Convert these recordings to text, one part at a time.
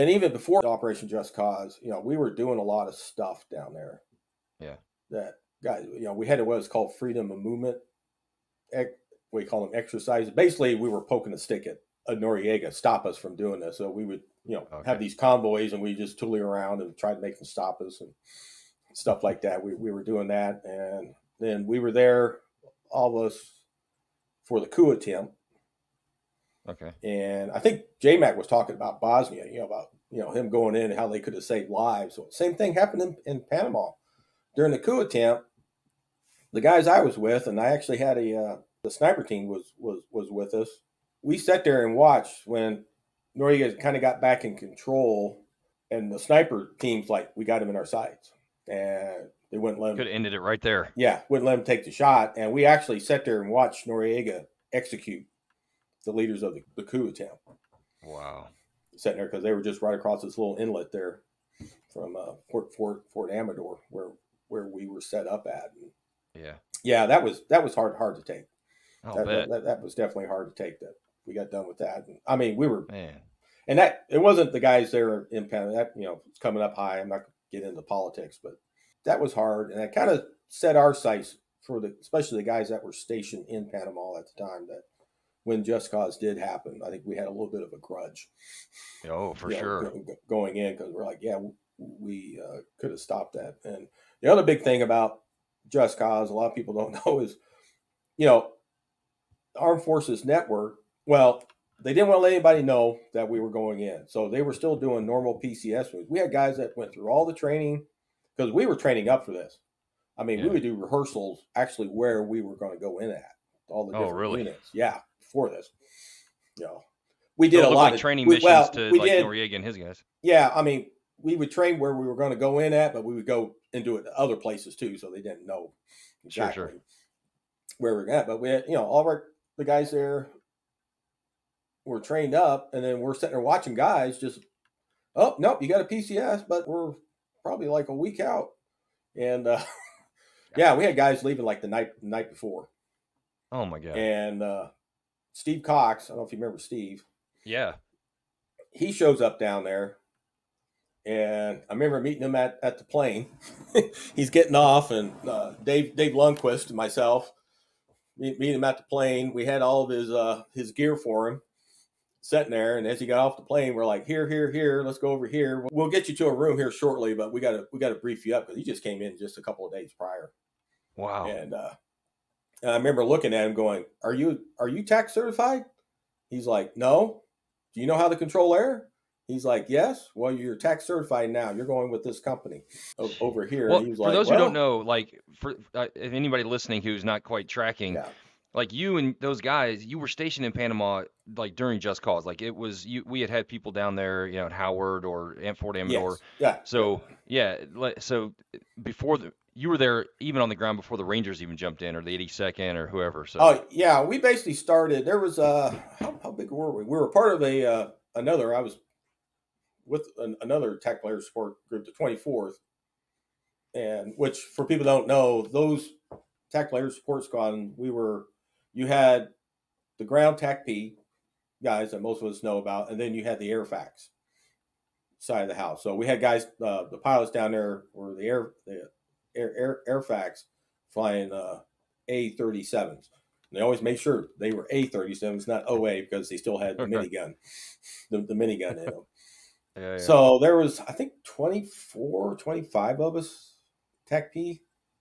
and even before Operation Just Cause, you know, we were doing a lot of stuff down there. Yeah. That guys, you know, we had what was called freedom of movement. We call them exercises. Basically, we were poking a stick at a Noriega, stop us from doing this. So we would, you know, Okay. have these convoys and we just tooling around and try to make them stop us and stuff like that. We, we were doing that. And then we were there, all of us, for the coup attempt. Okay. And I think JMac was talking about Bosnia, you know, about you know him going in and how they could have saved lives. So same thing happened in, in Panama during the coup attempt. The guys I was with, and I actually had a uh, the sniper team was was was with us. We sat there and watched when Noriega kind of got back in control, and the sniper teams like we got him in our sights, and they wouldn't let him. Could have ended it right there. Yeah, wouldn't let him take the shot, and we actually sat there and watched Noriega execute the leaders of the, the coup attempt Wow. sitting there because they were just right across this little inlet there from uh, Fort Fort Fort Amador, where where we were set up at. And Yeah. yeah, that was that was hard hard to take. That, that, that was definitely hard to take. That we got done with that. And, I mean, we were, Man. and that it wasn't the guys there in Panama. That you know, it's coming up high. I'm not gonna get into politics, but that was hard, and that kind of set our sights for the, especially the guys that were stationed in Panama at the time. That when Just Cause did happen, I think we had a little bit of a grudge. Oh, for you know, sure. go- go- going in because we're like, yeah, we uh, could have stopped that. And the other big thing about Just Cause, a lot of people don't know, is you know, Armed Forces Network. Well, they didn't want to let anybody know that we were going in, so they were still doing normal PCS moves. We had guys that went through all the training because we were training up for this. I mean, we would do rehearsals actually where we were going to go in at all the Oh, different really? units. Yeah, for this, you know, we did it a lot like of training we- missions well, to we like did, Noriega and his guys. yeah, I mean, we would train where we were going to go in at, but we would go and do it to other places too, so they didn't know exactly sure. where we're at. But we had, you know, all of our the guys there were trained up, and then we're sitting there watching guys just, oh nope, you got a PCS, but we're probably like a week out, and uh, yeah, we had guys leaving like the night the night before, Oh my god. and uh, Steve Cox, I don't know if you remember Steve. yeah. he shows up down there and I remember meeting him at, at the plane. He's getting off, and uh, Dave Dave Lundquist and myself meet, meet him at the plane. We had all of his uh, his gear for him sitting there, and as he got off the plane, we're like, "Here, here, here. Let's go over here. We'll get you to a room here shortly, but we got to we got to brief you up because he just came in just a couple of days prior." Wow. And, uh, and I remember looking at him, going, "Are you are you TAC certified?" He's like, "No." Do you know how to control air? He's like, "Yes." Well, you're TAC certified now. You're going with this company over here. Well, he for like, those who don't know, like for uh, if anybody listening who's not quite tracking, Yeah. like you and those guys, you were stationed in Panama like during Just Cause. Like it was you. We had had people down there, you know, at Howard or at Fort Amador. Yes. Yeah. So yeah, so before the you were there even on the ground before the Rangers even jumped in or the 82nd or whoever. So Oh yeah, we basically started. There was uh, how, how big were we? We were part of a uh, another. I was with an, another tactical air support group, the twenty fourth, and which for people don't know, those tactical air support squad. We were you had the ground TACP guys that most of us know about, and then you had the air FAC side of the house. So we had guys, uh, the pilots down there were the air the air, air airfax flying uh, A thirty sevens. They always made sure they were A thirty sevens, not OA, because they still had the minigun, the, the minigun in them. yeah, yeah. So there was, I think, 24, 25 of us, TACP,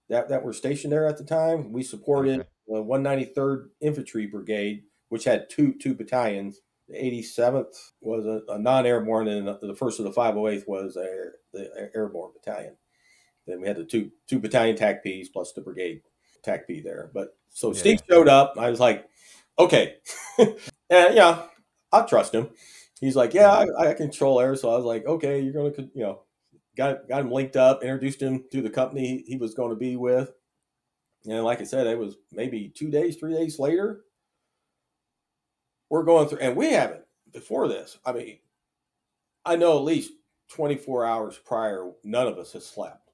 that, that were stationed there at the time. We supported the 193rd Infantry Brigade, which had two two battalions. The 87th was a, a non-airborne, and the first of the 508th was a, the airborne battalion. Then we had the two two battalion TAC Ps plus the brigade TAC P there. But so Yeah. Steve showed up. I was like, okay, and yeah, I trust him. He's like, yeah, I, I control air. So I was like, okay, you're gonna, you know, got got him linked up, introduced him to the company he was going to be with, and like I said, it was maybe two days, three days later. We're going through, and we haven't before this. I mean, I know at least 24 hours prior, none of us has slept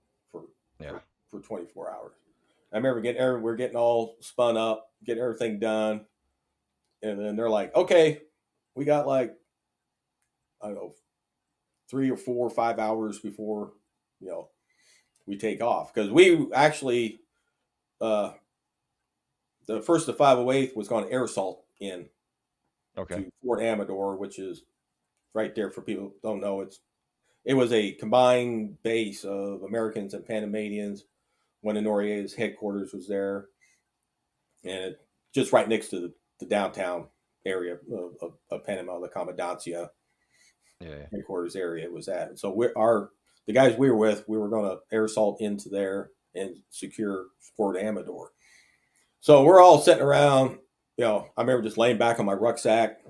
Yeah. for, for 24 hours. I remember getting every, we're getting all spun up, getting everything done, and then they're like, "Okay, we got like I don't know, three or four or five hours before you know we take off because we actually uh the first of 508th was going to air assault in Okay. to Fort Amador, which is right there for people who don't know. It's it was a combined base of Americans and Panamanians when the Noriega's headquarters was there, and it, just right next to the, the downtown area of, of, of Panama, the Comandancia Yeah. yeah. headquarters area was at. So we our the guys we were with, we were going to air assault into there and secure Fort Amador. So we're all sitting around. You know, I remember just laying back on my rucksack,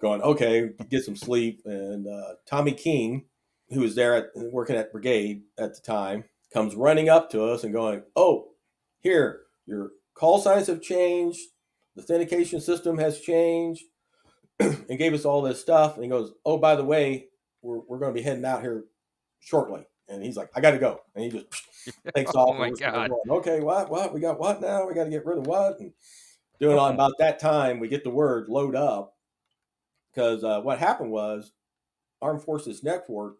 going, "Okay, get some sleep." And uh, Tommy King, who was there at, working at Brigade at the time, comes running up to us and going, "Oh, here, your call signs have changed. The authentication system has changed." and gave us all this stuff. And he goes, "Oh, by the way, we're we're going to be heading out here shortly." And he's like, "I got to go," and he just takes Oh off. my and we're- we're God. going, okay, what? What? We got what now? We got to get rid of what? And doing on about that time, we get the word load up because uh, what happened was Armed Forces Network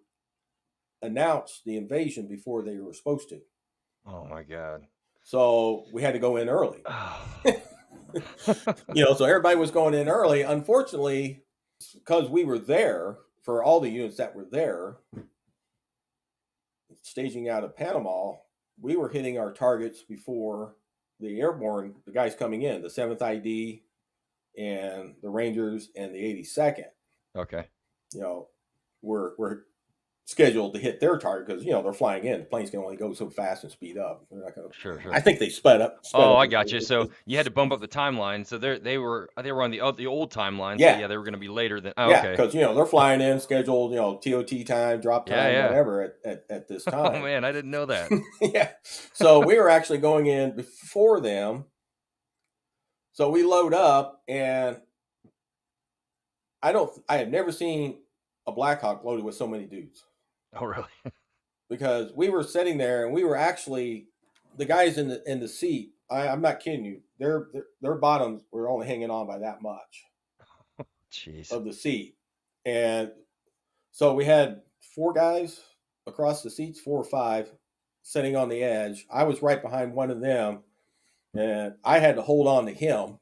announced the invasion before they were supposed to, Oh my god. so we had to go in early. You know, so everybody was going in early. Unfortunately, because we were there for all the units that were there, staging out of Panama, we were hitting our targets before the airborne, the guys coming in, the 7th ID and the Rangers and the 82nd, okay. you know, were, were scheduled to hit their target because, you know, they're flying in. The planes can only go so fast and speed up. They're not to. Sure, sure. I think they sped up. sped Oh, up I got you. So you had to bump up the timeline. So they they were they were on the the old timeline. Yeah. So yeah, they were going to be later than. Oh, yeah, okay. because you know they're flying in scheduled, you know, TOT time, drop time, Yeah, yeah. whatever at, at, at this oh, time. Oh man, I didn't know that. yeah. So we were actually going in before them. So we load up, and I don't. I have never seen a Blackhawk loaded with so many dudes Oh really? because we were sitting there and we were actually the guys in the in the seat. I, I'm not kidding you. Their, their their bottoms were only hanging on by that much. Jeez. of the seat. And so we had four guys across the seats, four or five, sitting on the edge. I was right behind one of them, and I had to hold on to him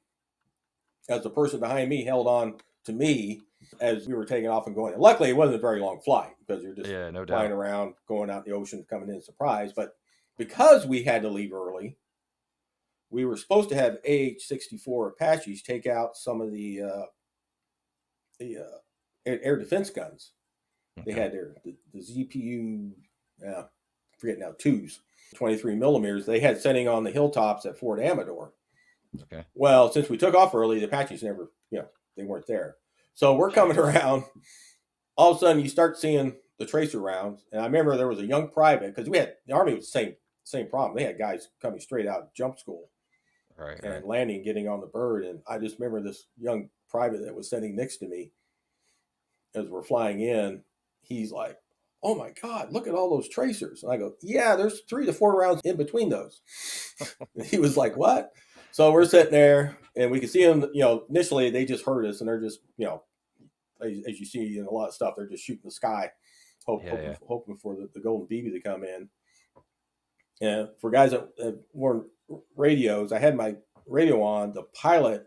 as the person behind me held on to me as we were taking off and going. And luckily, it wasn't a very long flight because you're just Yeah, no flying doubt. around, going out in the ocean, coming in surprise. But because we had to leave early, we were supposed to have AH-64 Apaches take out some of the uh, the uh, air, air defense guns they had there. The, the ZPU, uh, forget now, twos, 23 millimeters. They had setting on the hilltops at Fort Amador. Okay. Well, since we took off early, the Apaches never, you know, they weren't there. So we're coming around. All of a sudden, you start seeing the tracer rounds, and I remember there was a young private because we had the army was the same same problem. They had guys coming straight out of jump school Right. Right. and landing, getting on the bird, and I just remember this young private that was sitting next to me as we're flying in. He's like, "Oh my God, look at all those tracers!" And I go, "Yeah, there's three to four rounds in between those." And he was like, "What?" So we're sitting there, and we can see them. You know, initially they just heard us, and they're just, you know, as, as you see in a lot of stuff, they're just shooting the sky, hope, Yeah, hoping, yeah. hoping for the, the golden BB to come in. And for guys that, that weren't radios, I had my radio on. The pilot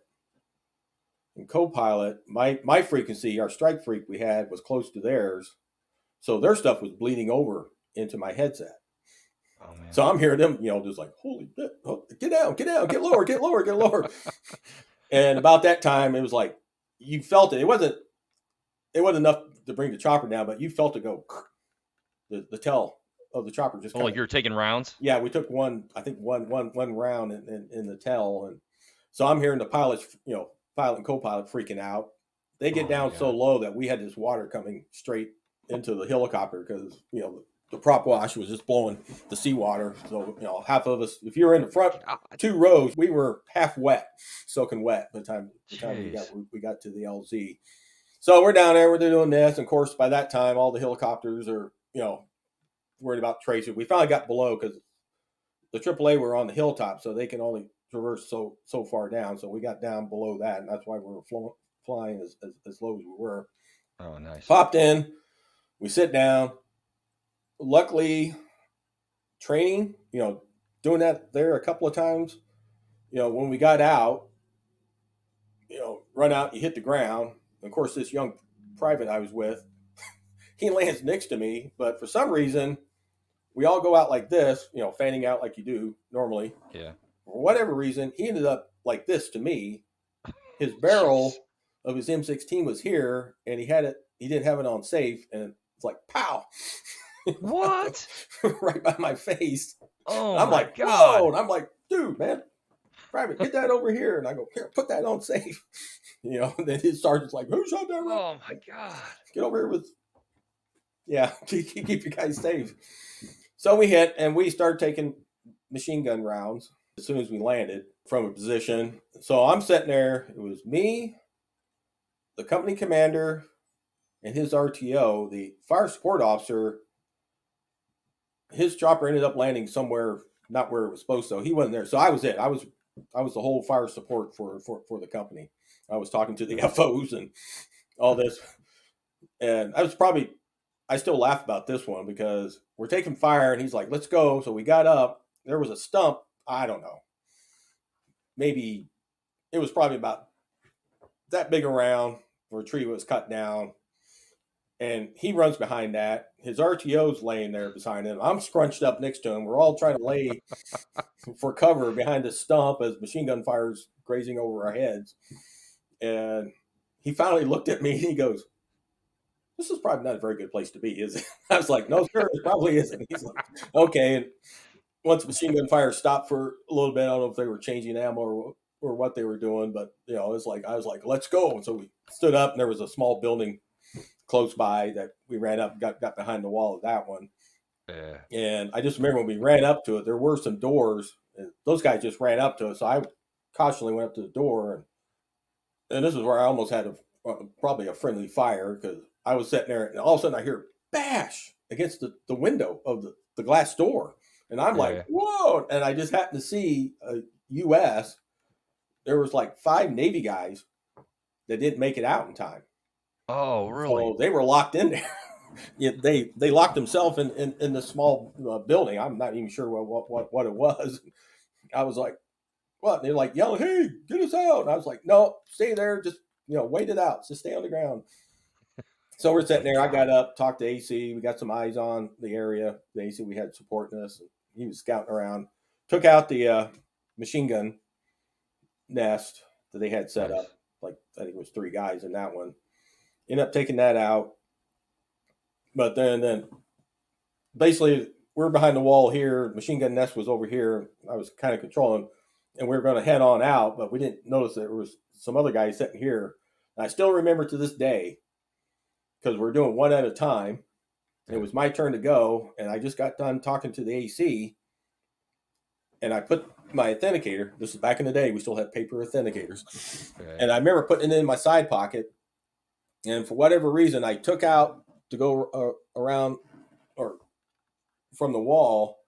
and co-pilot, my my frequency, our strike freq we had was close to theirs, so their stuff was bleeding over into my headset. Oh. So I'm hearing them, you know, just like, holy shit, oh, get down, get down, get lower, get lower, get lower. and about that time, it was like you felt it. It wasn't, it wasn't enough to bring the chopper down, but you felt it go. The the tail of the chopper just. oh, kinda- you're taking rounds. yeah, we took one, I think one one one round in, in, in the tail, and so I'm hearing the pilots, you know, pilot and co-pilot freaking out. They get Oh, down so low that we had this water coming straight into the helicopter because you know the prop wash was just blowing the seawater. So you know, half of us, if you were in the front God. two rows, we were half wet, soaking wet by the time, the time we got we, got to the LZ. So we're down there, we're doing this, and of course by that time all the helicopters are you know worried about tracer. We finally got below because the AAA were on the hilltop, so they can only traverse so so far down. So we got down below that, and that's why we were flo- flying as, as, as low as we were Oh, nice. popped in, We sit down. Luckily, training, you know, doing that there a couple of times, you know, when we got out, you know, run out, you hit the ground. Of course, this young private I was with, he lands next to me, but for some reason, we all go out like this, you know, fanning out like you do normally. Yeah. For whatever reason, he ended up like this to me. His barrel of his M16 was here, and he had it. He didn't have it on safe, and it's like pow. What? right by my face. Oh I'm my like, god. whoa! And I'm like, dude, man, private, get that over here. And I go, here, put that on safe. You know. And then his sergeant's like, who shot that? Oh my god. Get over here with. Yeah, keep, keep keep you guys safe. So we hit, and we started taking machine gun rounds as soon as we landed from a position. So I'm sitting there. It was me, the company commander, and his RTO, the fire support officer. His chopper ended up landing somewhere not where it was supposed to. He wasn't there, so I was it. I was I was the whole fire support for for for the company. I was talking to the FOs and all this, and I was probably I still laugh about this one because we're taking fire and he's like, "Let's go." So we got up. There was a stump. I don't know. Maybe it was probably about that big around where a tree was cut down. And he runs behind that. His RTO's laying there beside him. I'm scrunched up next to him. We're all trying to lay for cover behind a stump as machine gun fire's grazing over our heads. And he finally looked at me and he goes, This is probably not a very good place to be, is it? I was like, No, sir, it probably isn't. He's like, Okay. And once machine gun fire stopped for a little bit, I don't know if they were changing ammo or, or what they were doing, but you know, it's like I was like, let's go. And so we stood up and there was a small building close by that we ran up, got got behind the wall of that one. Yeah. And I just remember when we ran up to it, there were some doors, and those guys just ran up to us. So I cautiously went up to the door, and and this is where I almost had a uh, probably a friendly fire because I was sitting there, and all of a sudden I hear bash against the, the window of the, the glass door, and I'm Yeah. like, whoa! And I just happened to see a U.S. There was like five Navy guys that didn't make it out in time. Oh, really? So they were locked in there. yeah, they they locked themselves in in, in this small uh, building. I'm not even sure what, what what what it was. I was like, what? And they're like yelling, "Hey, get us out!" And I was like, "No, stay there. Just you know, wait it out. Just stay on the ground." So we're sitting there. I got up, talked to AC. We got some eyes on the area. The AC we had supporting us. He was scouting around. Took out the uh, machine gun nest that they had set Nice. up. Like I think it was three guys in that one. Ended up taking that out. But then then basically we're behind the wall here. Machine gun nest was over here. I was kind of controlling, and we were going to head on out, but we didn't notice there was some other guys sitting here. And I still remember to this day because we're doing one at a time. It was my turn to go, and I just got done talking to the AC, and I put my authenticator. This is back in the day; we still had paper authenticators. Okay. And I remember putting it in my side pocket. And for whatever reason, I took out to go uh, around or from the wall.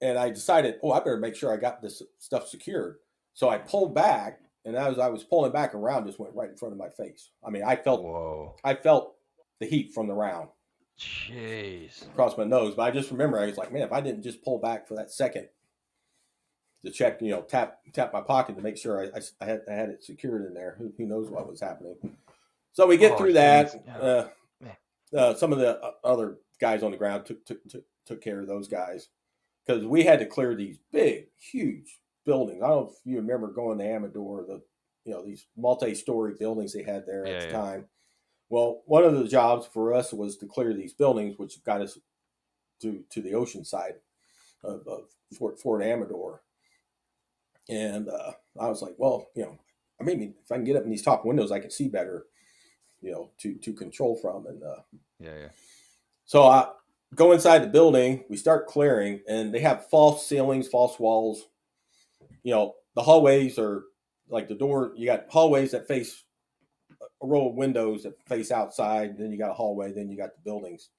And I decided, oh, I better make sure I got this stuff secured. So I pulled back, and as I was pulling back, a round just went right in front of my face. I mean, I felt, Whoa. I felt the heat from the round Jeez. across my nose. But I just remember, I was like, man, if I didn't just pull back for that second to check, you know, tap tap my pocket to make sure I, I, I had I had it secured in there. Who, who knows what was happening? So we get Oh, through that. Uh, uh, some of the uh, other guys on the ground took took took, took care of those guys because we had to clear these big, huge buildings. I don't know if you remember going to Amador, the you know these multi-story buildings they had there Yeah, at the yeah. time. Well, one of the jobs for us was to clear these buildings, which got us to to the ocean side of, of Fort Fort Amador. And uh, I was like, well, you know, I mean, if I can get up in these top windows, I can see better, you know, to to control from. And uh, Yeah, yeah. so I go inside the building. We start clearing, and they have false ceilings, false walls. You know, the hallways are like the door. You got hallways that face a row of windows that face outside. Then you got a hallway. Then you got the buildings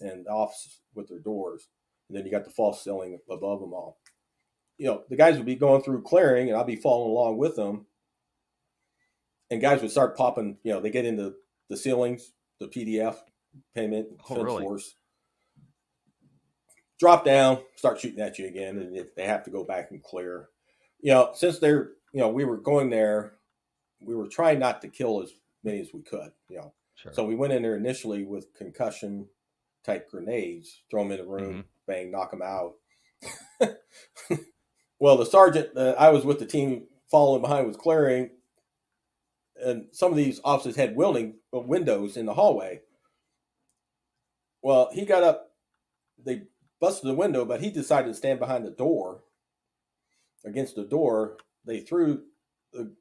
and the offices with their doors. And then you got the false ceiling above them all. You know, the guys would be going through clearing, and I'd be following along with them. And guys would start popping. You know, they get into the ceilings, the PDF Panama Oh, really? force. Drop down, start shooting at you again, and if they have to go back and clear. You know, since they're you know we were going there, we were trying not to kill as many as we could. You know, Sure. so we went in there initially with concussion type grenades, throw them in the room, Mhm. bang, knock them out. well, the sergeant uh, I was with the team following behind was clearing, and some of these officers had wielding windows in the hallway. Well, he got up, they busted the window, but he decided to stand behind the door. Against the door, they threw the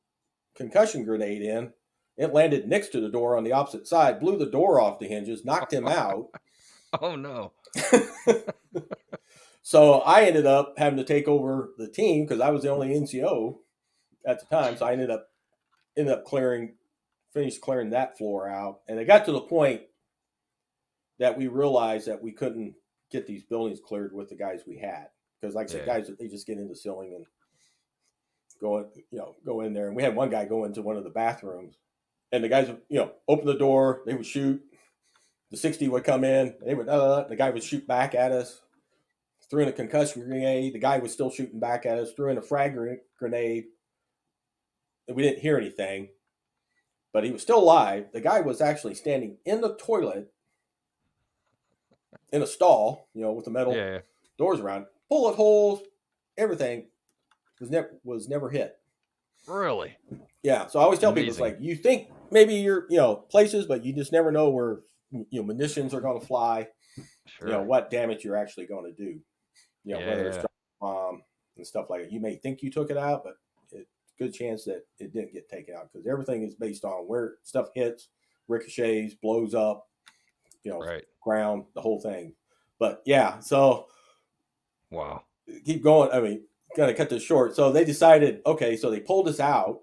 concussion grenade in. It landed next to the door on the opposite side, blew the door off the hinges, knocked him out. Oh no. so I ended up having to take over the team because I was the only NCO at the time. So I ended up ended up clearing, finished clearing that floor out, and it got to the point that we realized that we couldn't get these buildings cleared with the guys we had because, like I said, Yeah. guys they just get into ceiling and go in, you know, go in there. And we had one guy go into one of the bathrooms, and the guys, would, you know, open the door, they would shoot. The sixty would come in, they would, uh, the guy would shoot back at us. Threw in a concussion grenade. The guy was still shooting back at us. Threw in a frag gre- grenade. We didn't hear anything, but he was still alive. The guy was actually standing in the toilet in a stall, you know, with the metal Yeah. yeah. doors around, bullet holes, everything was never was never hit. Really? Yeah, so I always tell people it's like you think maybe you're you know places, but you just never know where you know munitions are going to fly. Sure. You know what damage you're actually going to do. You know whether it's Yeah. drop a bomb and stuff like that. You may think you took it out, but it's good chance that it didn't get taken out because everything is based on where stuff hits, ricochets, blows up. You know, Right. ground, the whole thing. But yeah, so Wow. keep going. I mean, gotta cut this short. So they decided, okay, so they pulled us out.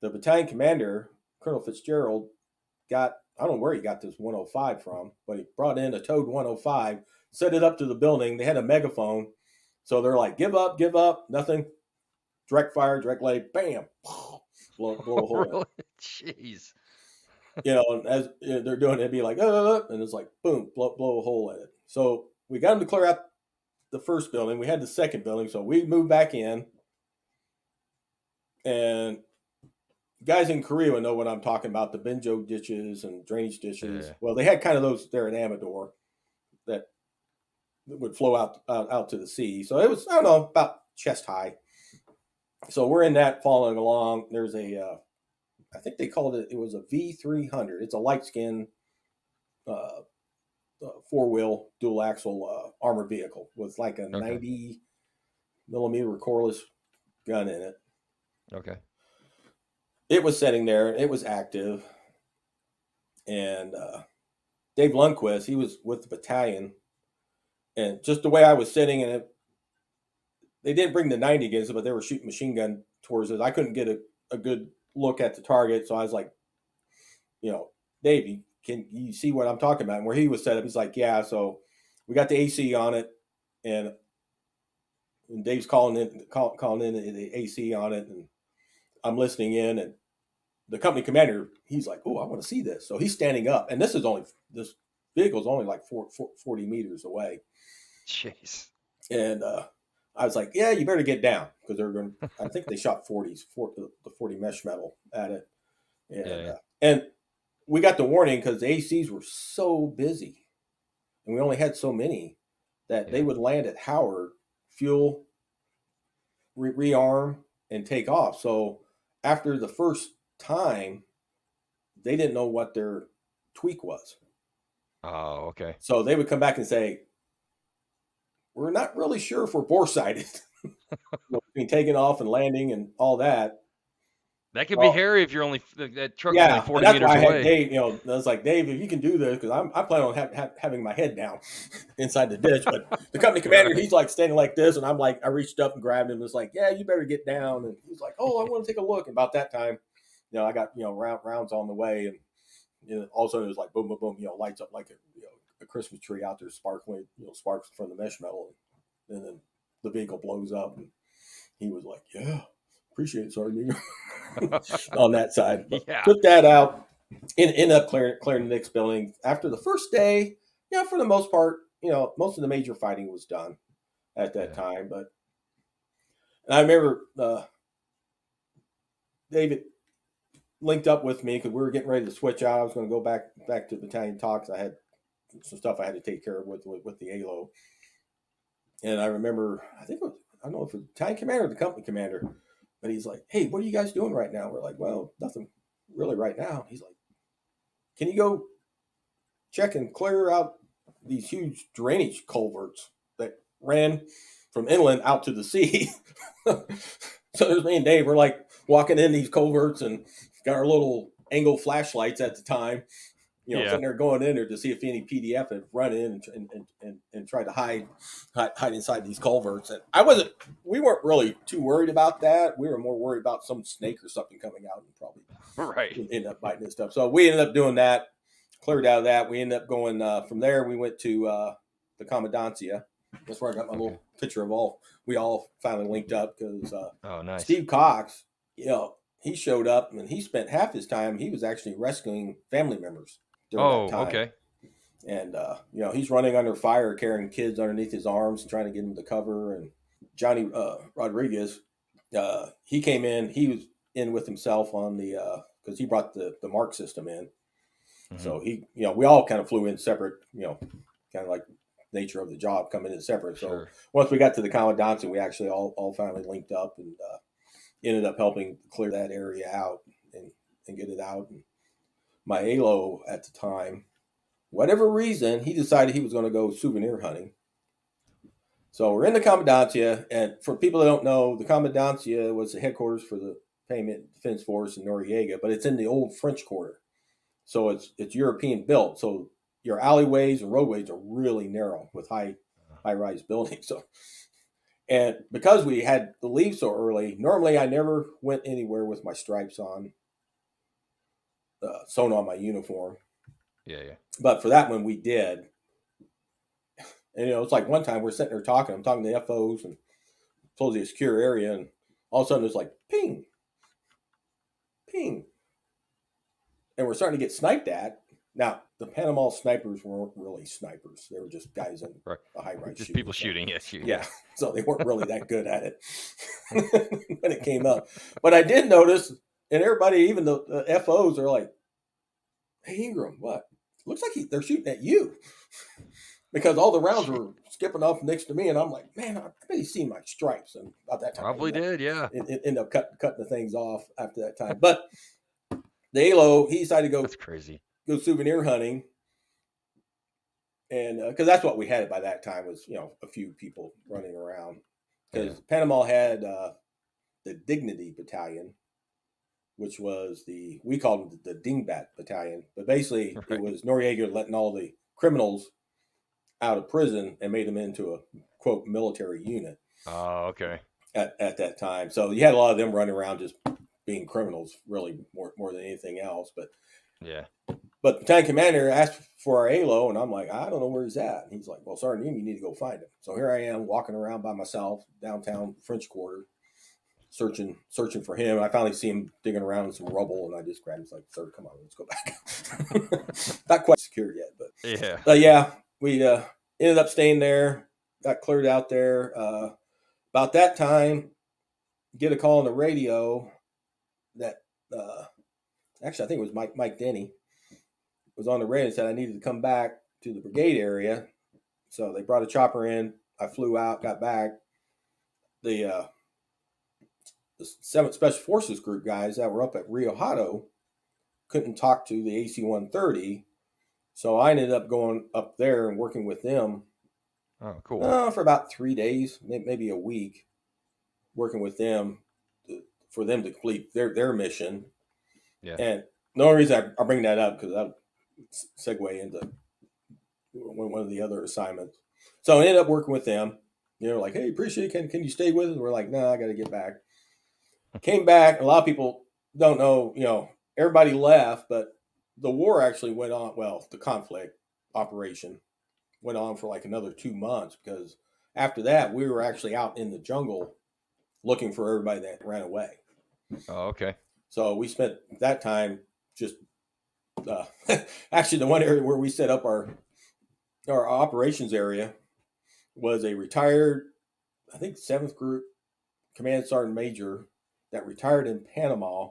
The battalion commander, Colonel Fitzgerald, got I don't know where he got this 105 from, but he brought in a towed 105, set it up to the building. They had a megaphone, so they're like, "Give up, give up, nothing." Direct fire, direct lay, bam, blow, blow a hole. really? Jeez. you know, and as they're doing it, it'd be like, uh, and it's like, boom, blow, blow a hole in it. So we got them to clear out the first building. We had the second building, so we moved back in. And guys in Korea would know what I'm talking about the benjo ditches and drainage ditches. Yeah. Well, they had kind of those there in Amador that would flow out, out out to the sea. So it was I don't know about chest high. So we're in that following along. There's a uh, I think they called it. It was a V three hundred. It's a light skin, uh, uh, four wheel dual axle uh, armor vehicle with like a Okay. ninety millimeter Cockerill gun in it. Okay. It was sitting there. It was active, and uh, Dave Lundquist, he was with the battalion, and just the way I was sitting, and it, they didn't bring the ninety against it, but they were shooting machine gun towards it. I couldn't get a, a good look at the target, so I was like, you know, Davey, can you see what I'm talking about? And where he was set up, he's like, yeah. So we got the AC on it, and, and Dave's calling in, call, calling in the, AC on it, and I'm listening in, and the company commander, he's like, oh, I want to see this. So he's standing up, and this is only this vehicle is only like four, four, 40 meters away, Jeez. and uh, I was like, yeah, you better get down because they're going. I think they shot 40s, for, the, the 40 mischmetal at it, and Yeah, yeah. Uh, and we got the warning because the ACs were so busy, and we only had so many that they would land at Howard, fuel, re- rearm, and take off. So after the first time, they didn't know what their tweak was. Oh, okay. So they would come back and say, "We're not really sure if we're bore sighted." you between taking off and landing and all that. That could Well, be hairy if you're only that- truck yeah, 40 that's meters why I had away. Dave. You know, I was like, Dave, if you can do this, because I'm I plan on ha- ha- having my head down inside the ditch. But the company commander, he's like standing like this, and I'm like, I reached up and grabbed him. and was like, yeah, you better get down. And he's like, oh, I want to take a look. And about that time, you know, I got you know round, rounds on the way, and you know, all of a sudden it was like boom, boom, boom. You know, lights up like a you know a Christmas tree out there, sparkling. You know, sparks from the mischmetal, and then the vehicle blows up, and he was like, yeah. Appreciate it, Sergeant. on that side. But Yeah. Took that out, end, end up clearing clearing the next building after the first day. Yeah, for the most part, you know, most of the major fighting was done at that yeah. time. But and I remember uh, David linked up with me because we were getting ready to switch out. I was going to go back back to battalion talks. I had some stuff I had to take care of with with, with the ALO, and I remember I think was, I don't know if it was battalion commander or the company commander, but he's like, "Hey, what are you guys doing right now?" We're like, "Well, nothing really right now." He's like, "Can you go check and clear out these huge drainage culverts that ran from inland out to the sea?" so there's me and Dave. We're like walking in these culverts and got our little angle flashlights at the time, you know, yeah. sitting there going in there to see if any PDF had run in and and, and, and tried to hide, hide, hide inside these culverts. And I wasn't, we weren't really too worried about that. We were more worried about some snake or something coming out and probably right end up biting and stuff. So we ended up doing that, cleared out of that. We ended up going uh, from there. We went to uh, the Comandancia. That's where I got my little picture of all. We all finally linked up because uh, oh, nice. Steve Cox, you know, he showed up and he spent half his time. He was actually rescuing family members. Oh, okay. And uh, you know, he's running under fire, carrying kids underneath his arms and trying to get them to cover. And Johnny uh, Rodriguez, uh, he came in. He was in with himself on the because uh, he brought the the Mark system in. Mm-hmm. So he, you know, we all kind of flew in separate. You know, kind of like nature of the job coming in separate. So sure. once we got to the commandant, we actually all all finally linked up and uh, ended up helping clear that area out and, and get it out. And my ALO at the time, whatever reason, he decided he was going to go souvenir hunting. So we're in the Comandancia, and for people that don't know, the Comandancia was the headquarters for the Panama Defense Force in Noriega, but it's in the old French Quarter, so it's it's European built. So your alleyways and roadways are really narrow with high high rise buildings. So and because we had to leave so early, normally I never went anywhere with my stripes on, uh, sewn on my uniform. Yeah, yeah. But for that one, we did. And you know, it's like one time we're sitting there talking. I'm talking to the FOs and told you a secure area, and all of a sudden it's like ping, ping, and we're starting to get sniped at. Now, the Panama snipers weren't really snipers. They were just guys in right. a high rise. Just shooting people shooting, yes. Yeah. So they weren't really that good at it when it came up. But I did notice, and everybody, even the, the FOs, are like, hey, Ingram, what? Looks like he, they're shooting at you. because all the rounds were skipping off next to me, and I'm like, man, I bet he's seen my stripes. And about that time, probably did, yeah. It, it ended up cut, cutting the things off after that time. But the ALO, he decided to go. That's crazy go souvenir hunting, and because uh, that's what we had by that time was you know a few people running around because yeah. Panama had uh, the Dignity Battalion, which was the we called it the Dingbat Battalion, but basically right. it was Noriega letting all the criminals out of prison and made them into a quote military unit. Oh, okay. At, at that time, so you had a lot of them running around just being criminals, really more more than anything else. But yeah, but the tank commander asked for our ALO, and I'm like, I don't know where he's at. And he's like, Well, Sergeant, you need to go find him. So here I am walking around by myself downtown French Quarter, searching searching for him. I finally see him digging around in some rubble, and I just grab him. He's like, Sir, come on, let's go back. Not quite secure yet, but yeah, but yeah, we uh, ended up staying there. Got cleared out there. Uh, about that time, get a call on the radio that uh, actually I think it was Mike Mike Denny was on the radio and said I needed to come back to the brigade area. So they brought a chopper in. I flew out, got back. The uh, the Seventh Special Forces Group guys that were up at Rio Hato couldn't talk to the AC 130, so I ended up going up there and working with them. Oh, cool! Uh, for about three days, maybe a week, working with them to, for them to complete their their mission. Yeah. And the only reason I, I bring that up because that segue into one of the other assignments. So I ended up working with them. You know, like, hey, appreciate it. Can can you stay with us? We're like, no, nah, I got to get back. Came back. A lot of people don't know. You know, everybody left, but the war actually went on. Well, the conflict operation went on for like another two months because after that we were actually out in the jungle looking for everybody that ran away. Oh, okay. So we spent that time just uh, actually the one area where we set up our our operations area was a retired, I think seventh group command sergeant major that retired in Panama.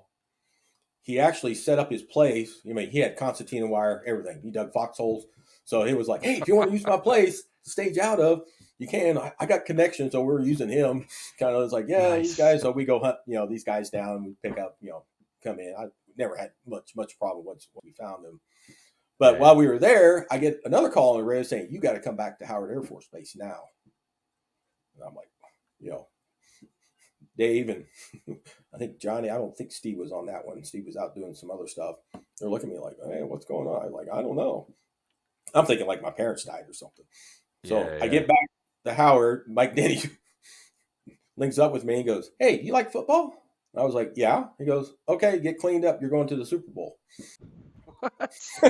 He actually set up his place. I mean, he had concertina wire, everything. He dug foxholes. So he was like, "Hey, if you want to use my place, stage out of, you can. I, I got connections, so we're using him. Kind of was like, yeah, nice. these guys. So we go hunt, you know, these guys down. We pick up, you know, come in. I never had much much problem once we found them. But right. while we were there, I get another call on the radio saying, "You got to come back to Howard Air Force Base now." And I'm like, you know, Dave and I think Johnny. I don't think Steve was on that one. Steve was out doing some other stuff. They're looking at me like, "Hey, what's going on?" I'm like, I don't know. I'm thinking like my parents died or something. So yeah, yeah. I get back to Howard. Mike Denny links up with me and goes, "Hey, you like football?" I was like, "Yeah." He goes, "Okay, get cleaned up. You're going to the Super Bowl."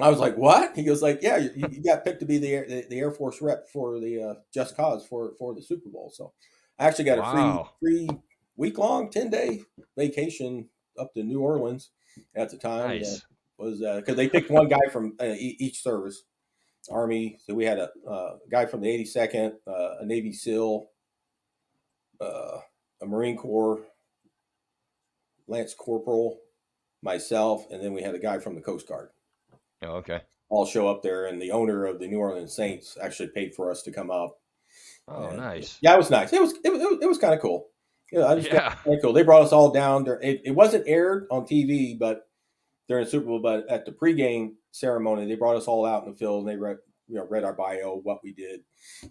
I was like, "What?" He goes, "Like, yeah, you, you got picked to be the, the, the Air Force rep for the uh, Just Cause for for the Super Bowl." So I actually got wow. a free free week long, ten day vacation up to New Orleans at the time. Nice. Was because uh, they picked one guy from uh, each service. Army. So we had a uh, guy from the 82nd, uh, a Navy SEAL, uh, a Marine Corps, Lance Corporal, myself, and then we had a guy from the Coast Guard. Oh, okay. All show up there, and the owner of the New Orleans Saints actually paid for us to come up. Oh, and, nice. Yeah, it was nice. It was it was, it was kind of cool. Yeah, I just yeah. kind of cool. They brought us all down there. It, it wasn't aired on TV, but during the Super Bowl, but at the pregame ceremony, they brought us all out in the field and they read, you know, read our bio, what we did,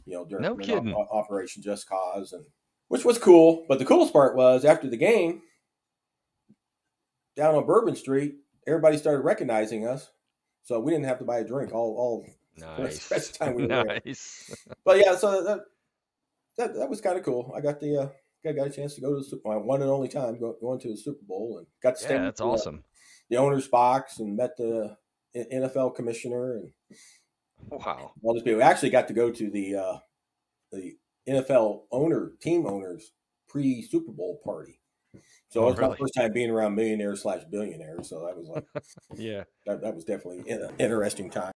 you know, during no kidding. Operation Just Cause, and which was cool. But the coolest part was after the game, down on Bourbon Street, everybody started recognizing us, so we didn't have to buy a drink all all nice. the time we were nice. But yeah, so that that, that was kind of cool. I got the uh, got, got a chance to go to the Super, one and only time go, going to the Super Bowl and got to yeah, that's awesome the owner's box and met the NFL commissioner and wow, all these people. We actually got to go to the uh, the NFL owner team owners pre Super Bowl party. So oh, it was really? my first time being around millionaires slash billionaires. So that was like, yeah, that, that was definitely an interesting time.